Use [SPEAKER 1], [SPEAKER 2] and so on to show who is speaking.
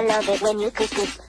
[SPEAKER 1] I love it when you kiss me.